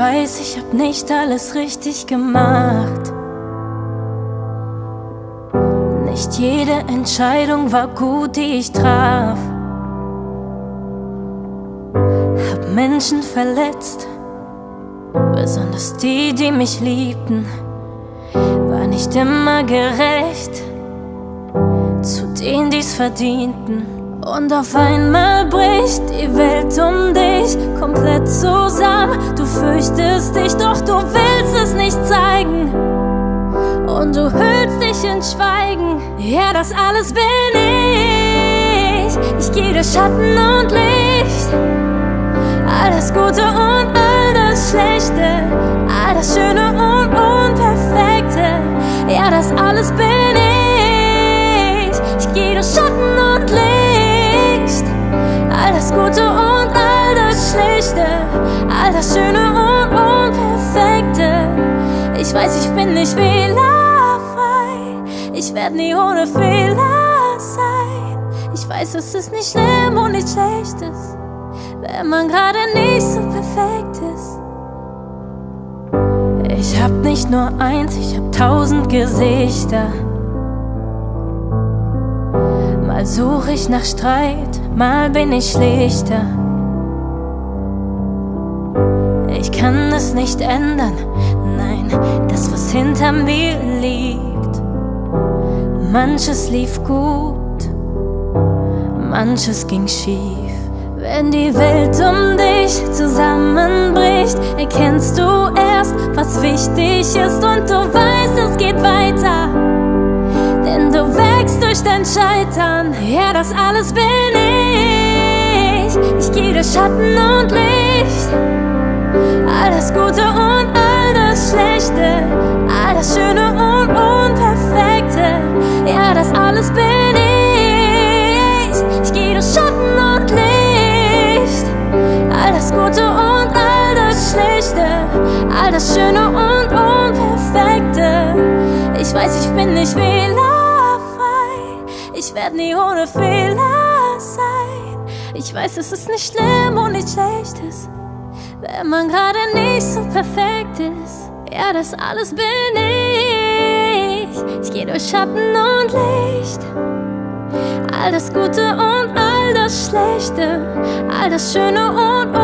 weiß, ich hab nicht alles richtig gemacht. Nicht jede Entscheidung war gut, die ich traf. Hab Menschen verletzt, besonders die, die mich liebten. War nicht immer gerecht zu denen, die's verdienten. Und auf einmal bricht die Welt um dich komplett zusammen. Du fürchtest dich, doch du willst es nicht zeigen. Und du hüllst dich in Schweigen. Ja, das alles bin ich. Ich gehe durch Schatten und Licht. All das Gute und all das Schlechte. All das Schöne und das Schöne und Unperfekte. Ich weiß, ich bin nicht fehlerfrei. Ich werde nie ohne Fehler sein. Ich weiß, es ist nicht schlimm und nicht schlechtes, wenn man gerade nicht so perfekt ist. Ich hab nicht nur eins, ich hab tausend Gesichter. Mal such ich nach Streit, mal bin ich schlichter. Ich kann es nicht ändern, nein, das was hinter mir liegt. Manches lief gut, manches ging schief. Wenn die Welt um dich zusammenbricht, erkennst du erst, was wichtig ist und du weißt, es geht weiter. Denn du wächst durch dein Scheitern, ja, das alles bin ich. Ich gehe durch Schatten und Licht, alles Gute und all das Schlechte, all das Schöne und Unperfekte, ja, das alles bin ich. Ich gehe durch Schatten und Licht, all das Gute und all das Schlechte, all das Schöne und Unperfekte. Ich weiß, ich bin nicht fehlerfrei, ich werde nie ohne Fehler sein. Ich weiß, es ist nicht schlimm und nicht schlechtes, wenn man gerade nicht so perfekt ist. Ja, das alles bin ich. Ich gehe durch Schatten und Licht. All das Gute und all das Schlechte, all das Schöne und